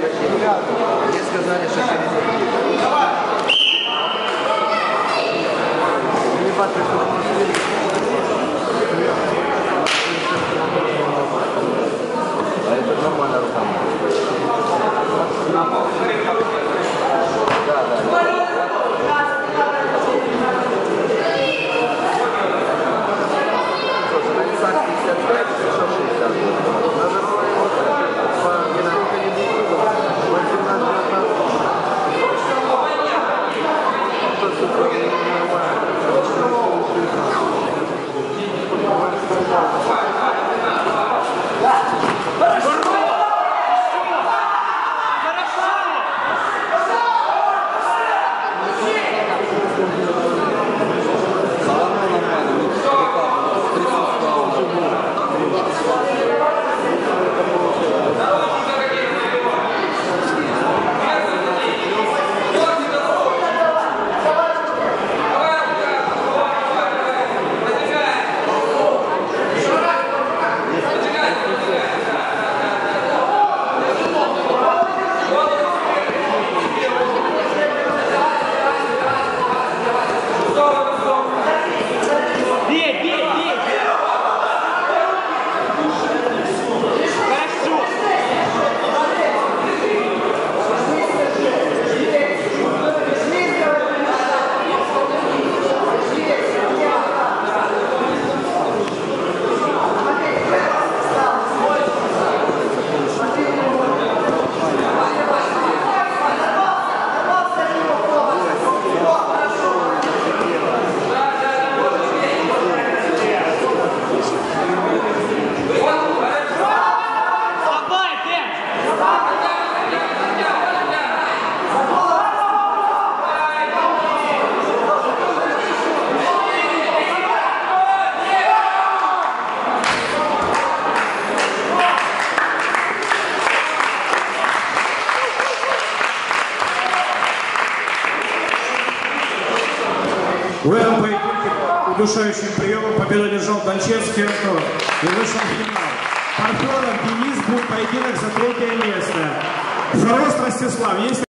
Мне сказали, что В этом поединке удушающим приемом победу одержал Дончевский Антон и вышел в финал. Парфенов Денис будет поединок за третье место. Фрост Ростислав, есть